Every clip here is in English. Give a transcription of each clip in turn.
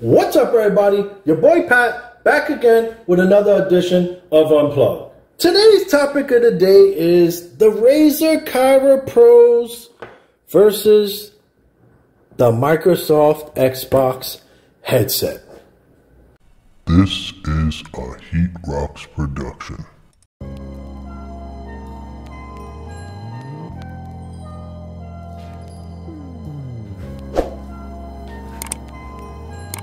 What's up, everybody? Your boy Pat back again with another edition of Unplugged. Today's topic of the day is the Razer Kaira Pros versus the Microsoft Xbox headset. This is a Heat Rocks production.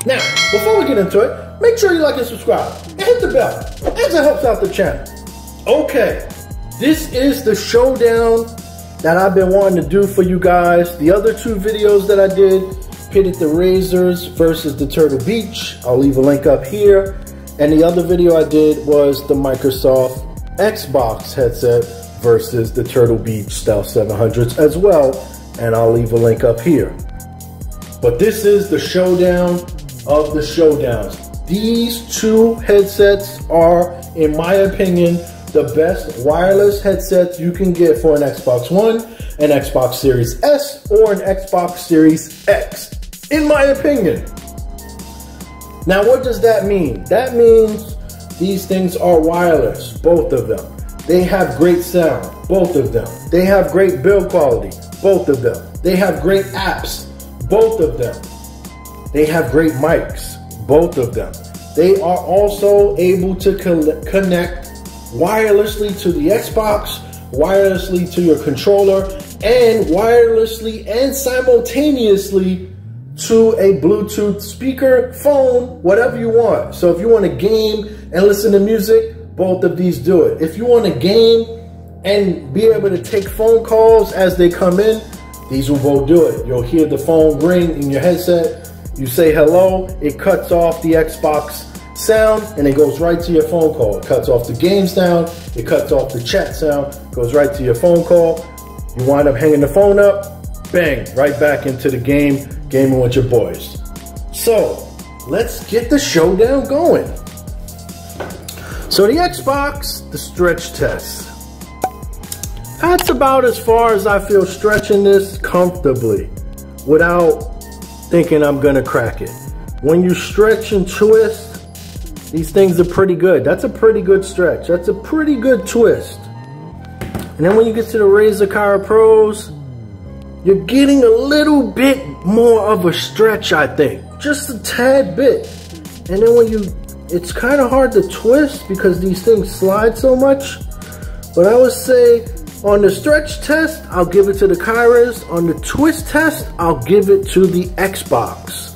Now, before we get into it, make sure you like and subscribe and hit the bell as it helps out the channel. Okay, this is the showdown that I've been wanting to do for you guys. The other two videos that I did pitted the Razers versus the Turtle Beach. I'll leave a link up here. And the other video I did was the Microsoft Xbox headset versus the Turtle Beach Stealth 700s as well. And I'll leave a link up here. But this is the showdown of the showdowns. These two headsets are, in my opinion, the best wireless headsets you can get for an Xbox One, an Xbox Series S, or an Xbox Series X, in my opinion. Now, what does that mean? That means these things are wireless, both of them. They have great sound, both of them. They have great build quality, both of them. They have great apps, both of them. They have great mics, both of them. They are also able to connect wirelessly to the Xbox, wirelessly to your controller, and wirelessly and simultaneously to a Bluetooth speaker, phone, whatever you want. So if you want to game and listen to music, both of these do it. If you want to game and be able to take phone calls as they come in, these will both do it. You'll hear the phone ring in your headset you say hello, it cuts off the Xbox sound and it goes right to your phone call. It cuts off the game sound, it cuts off the chat sound, goes right to your phone call. You wind up hanging the phone up, bang, right back into the game, gaming with your boys. So, let's get the showdown going. So the Xbox, the stretch test. That's about as far as I feel stretching this comfortably without thinking I'm gonna crack it. When you stretch and twist, these things are pretty good. That's a pretty good stretch. That's a pretty good twist. And then when you get to the Razer Kaira Pros, you're getting a little bit more of a stretch, I think. Just a tad bit. And then when you, it's kind of hard to twist because these things slide so much. But I would say on the stretch test, I'll give it to the Kairas. On the twist test, I'll give it to the Xbox.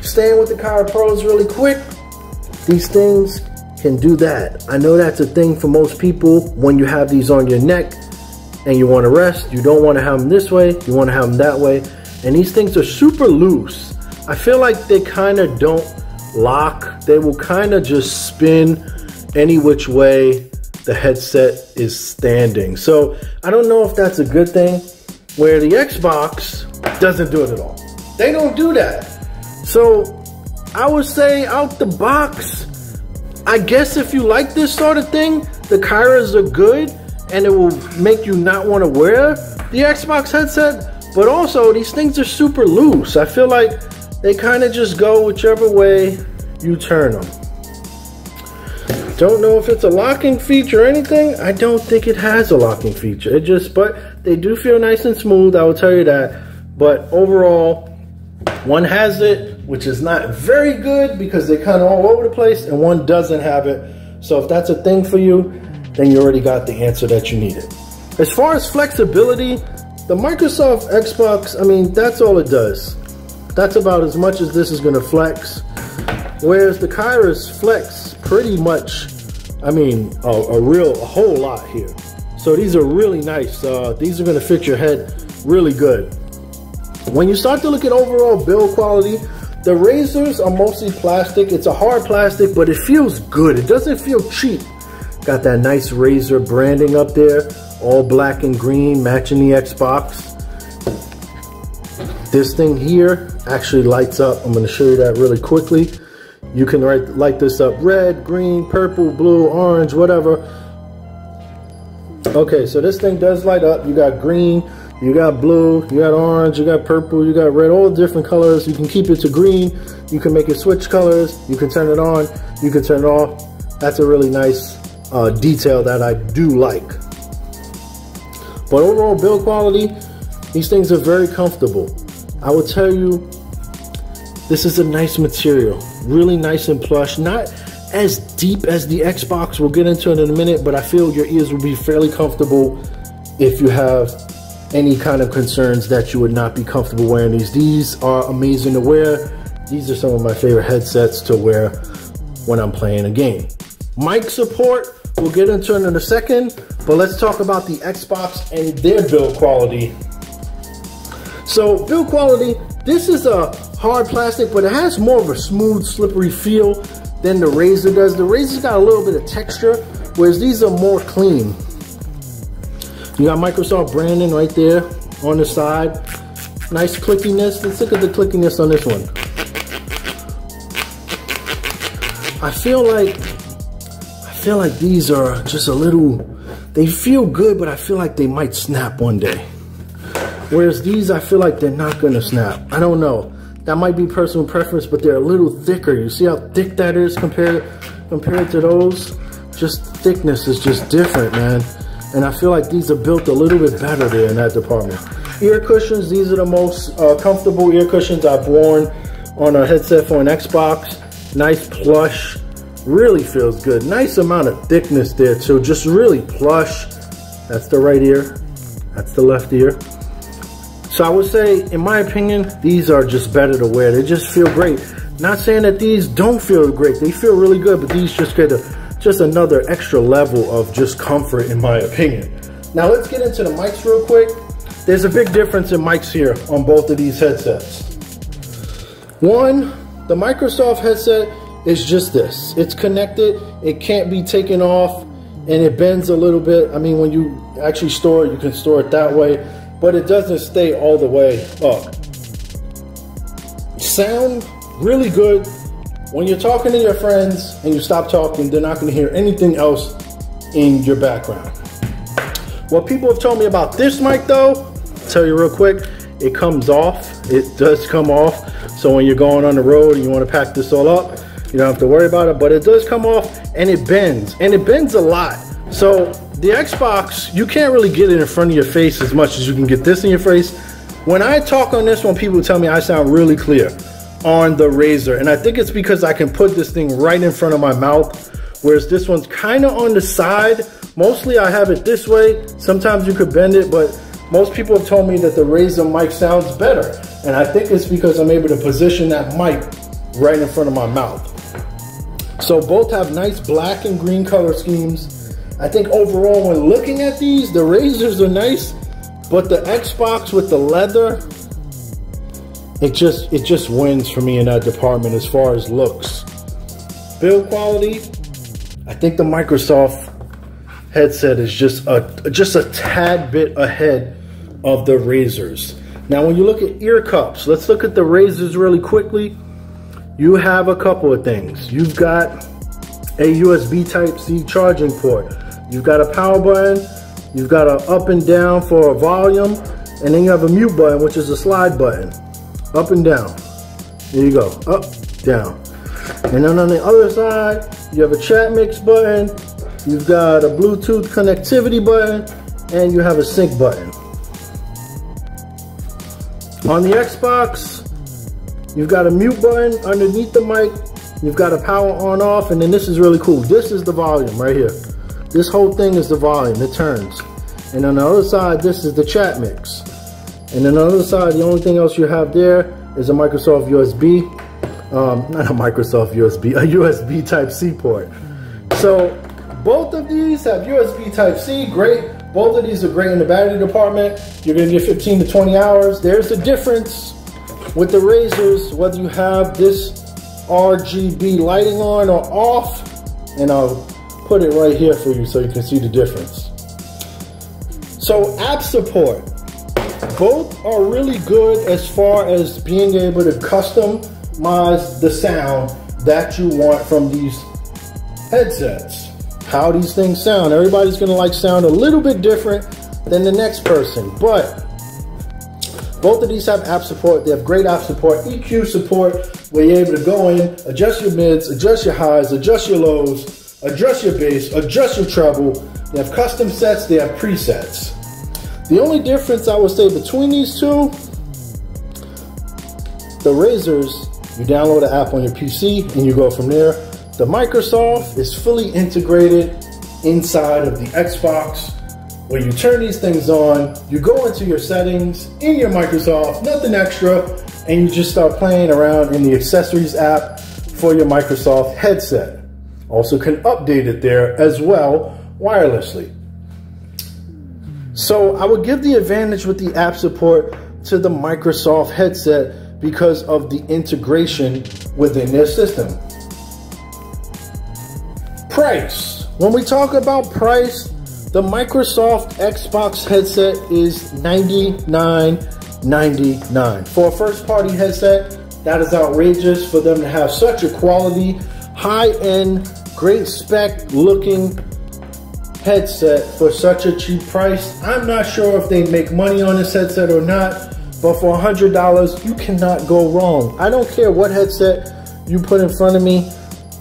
Staying with the Kaira Pros really quick, these things can do that. I know that's a thing for most people when you have these on your neck and you want to rest. You don't want to have them this way, you want to have them that way. And these things are super loose. I feel like they kind of don't lock. They will kind of just spin any which way the headset is standing. So I don't know if that's a good thing where the Xbox doesn't do it at all. They don't do that. So I would say out the box, I guess if you like this sort of thing, the Kairas are good and it will make you not want to wear the Xbox headset. But also these things are super loose. I feel like they kind of just go whichever way you turn them. Don't know if it's a locking feature or anything. I don't think it has a locking feature. It just, but they do feel nice and smooth, I will tell you that. But overall, one has it, which is not very good because they're kind of all over the place, and one doesn't have it. So if that's a thing for you, then you already got the answer that you needed. As far as flexibility, the Microsoft Xbox, I mean, that's all it does. That's about as much as this is gonna flex. Whereas the Kaira's flex pretty much, I mean, a, a real, a whole lot here. So these are really nice. Uh, these are gonna fit your head really good. When you start to look at overall build quality, the Razers are mostly plastic. It's a hard plastic, but it feels good. It doesn't feel cheap. Got that nice Razer branding up there, all black and green, matching the Xbox. This thing here actually lights up. I'm gonna show you that really quickly. You can write, light this up red, green, purple, blue, orange, whatever. Okay, so this thing does light up. You got green You got blue, you got orange, you got purple, you got red, all different colors. You can keep it to green. You can make it switch colors. You can turn it on. You can turn it off. That's a really nice uh, detail that I do like. But overall build quality, these things are very comfortable. I will tell you, this is a nice material. Really nice and plush. Not as deep as the Xbox. We'll get into it in a minute, but I feel your ears will be fairly comfortable if you have any kind of concerns that you would not be comfortable wearing these. These are amazing to wear. These are some of my favorite headsets to wear when I'm playing a game. Mic support, we'll get into it in a second, but let's talk about the Xbox and their build quality. So build quality, this is a hard plastic, but it has more of a smooth, slippery feel than the Razer does. The Razer's got a little bit of texture, whereas these are more clean. You got Microsoft branding right there on the side. Nice clickiness. Let's look at the clickiness on this one. I feel like I feel like these are just a little they feel good, but I feel like they might snap one day. Whereas these, I feel like they're not gonna snap. I don't know. That might be personal preference, but they're a little thicker. You see how thick that is compared compared to those? Just thickness is just different, man. And I feel like these are built a little bit better there in that department. Ear cushions, these are the most uh, comfortable ear cushions I've worn on a headset for an Xbox. Nice plush, really feels good. Nice amount of thickness there too, just really plush. That's the right ear, that's the left ear. So I would say, in my opinion, these are just better to wear. They just feel great. Not saying that these don't feel great. They feel really good, but these just get a just another extra level of just comfort in my opinion. Now let's get into the mics real quick. There's a big difference in mics here on both of these headsets. One, the Microsoft headset is just this. It's connected, it can't be taken off, and it bends a little bit. I mean, when you actually store it, you can store it that way, but it doesn't stay all the way up. Sound really good, when you're talking to your friends and you stop talking, they're not going to hear anything else in your background. What people have told me about this mic though, tell you real quick, it comes off. It does come off. So when you're going on the road and you want to pack this all up, you don't have to worry about it, but it does come off and it bends and it bends a lot. So the Xbox, you can't really get it in front of your face as much as you can get this in your face. When I talk on this one, people tell me I sound really clear on the Razer. And I think it's because I can put this thing right in front of my mouth, whereas this one's kind of on the side. Mostly I have it this way. Sometimes you could bend it, but most people have told me that the Razer mic sounds better. And I think it's because I'm able to position that mic right in front of my mouth. So both have nice black and green color schemes. I think overall when looking at these, the Razers are nice, but the Xbox with the leather it just it just wins for me in that department as far as looks. Build quality, I think the Microsoft headset is just a just a tad bit ahead of the Razers. Now when you look at ear cups, let's look at the Razers really quickly. You have a couple of things. You've got a USB Type-C charging port. You've got a power button. You've got a up and down for a volume. And then you have a mute button, which is a slide button up and down. There you go, up, down. And then on the other side, you have a chat mix button, you've got a Bluetooth connectivity button, and you have a sync button. On the Xbox, you've got a mute button underneath the mic, you've got a power on off, and then this is really cool. This is the volume right here. This whole thing is the volume, it turns. And on the other side, this is the chat mix. And on the other side, the only thing else you have there is a Microsoft USB, um, not a Microsoft USB, a USB Type-C port. So both of these have USB Type-C, great. Both of these are great in the battery department. You're gonna get 15 to 20 hours. There's the difference with the Razers, whether you have this RGB lighting on or off, and I'll put it right here for you so you can see the difference. So app support both are really good as far as being able to customize the sound that you want from these headsets. How these things sound. Everybody's gonna like sound a little bit different than the next person, but Both of these have app support. They have great app support, EQ support, where you're able to go in, adjust your mids, adjust your highs, adjust your lows, adjust your bass, adjust your treble. They have custom sets, they have presets. The only difference I would say between these two, the Razers, you download the app on your PC and you go from there. The Microsoft is fully integrated inside of the Xbox when you turn these things on, you go into your settings in your Microsoft, nothing extra, and you just start playing around in the accessories app for your Microsoft headset. Also can update it there as well wirelessly. So I would give the advantage with the app support to the Microsoft headset because of the integration within their system. Price. When we talk about price, the Microsoft Xbox headset is $99.99. For a first party headset, that is outrageous for them to have such a quality, high end, great spec looking headset for such a cheap price. I'm not sure if they make money on this headset or not, but for $100, you cannot go wrong. I don't care what headset you put in front of me.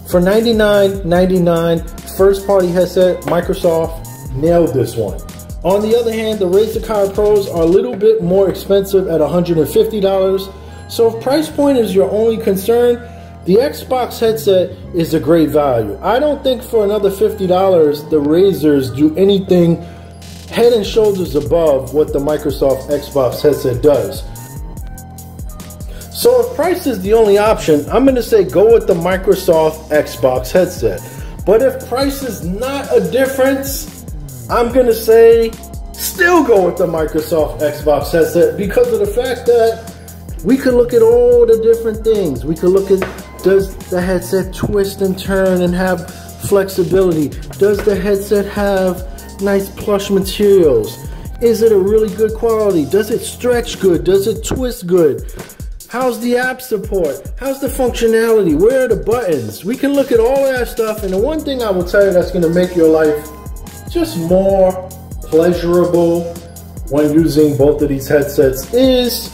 For $99.99, first party headset, Microsoft nailed this one. On the other hand, the Razer Kaira Pros are a little bit more expensive at $150. So if price point is your only concern, the Xbox headset is a great value. I don't think for another $50, the Razers do anything head and shoulders above what the Microsoft Xbox headset does. So if price is the only option, I'm gonna say go with the Microsoft Xbox headset. But if price is not a difference, I'm gonna say still go with the Microsoft Xbox headset because of the fact that we could look at all the different things. We could look at does the headset twist and turn and have flexibility? Does the headset have nice plush materials? Is it a really good quality? Does it stretch good? Does it twist good? How's the app support? How's the functionality? Where are the buttons? We can look at all that stuff. And the one thing I will tell you that's going to make your life just more pleasurable when using both of these headsets is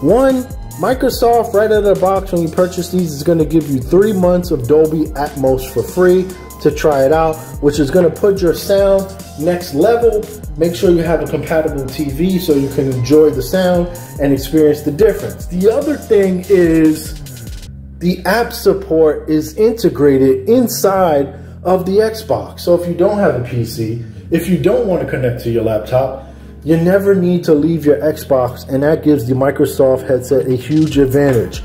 one, Microsoft right out of the box when you purchase these is going to give you three months of Dolby Atmos for free to try it out, which is going to put your sound next level. Make sure you have a compatible TV so you can enjoy the sound and experience the difference. The other thing is the app support is integrated inside of the Xbox. So if you don't have a PC, if you don't want to connect to your laptop, you never need to leave your Xbox and that gives the Microsoft headset a huge advantage.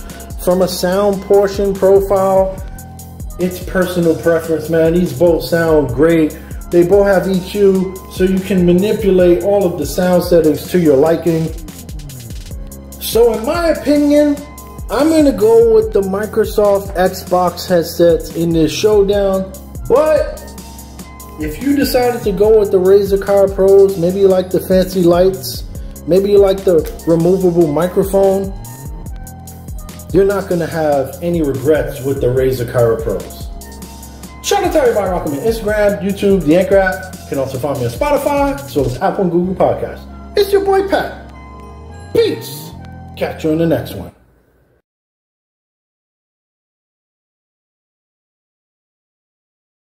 From a sound portion profile, it's personal preference, man. These both sound great. They both have EQ, so you can manipulate all of the sound settings to your liking. So in my opinion, I'm gonna go with the Microsoft Xbox headsets in this showdown. But if you decided to go with the Razer Kaira Pros, maybe you like the fancy lights, maybe you like the removable microphone, you're not going to have any regrets with the Razer Kaira Pros. Shout out to everybody rocking me Instagram, YouTube, the Anchor app. You can also find me on Spotify, as well as Apple and Google Podcasts. It's your boy Pat. Peace. Catch you on the next one.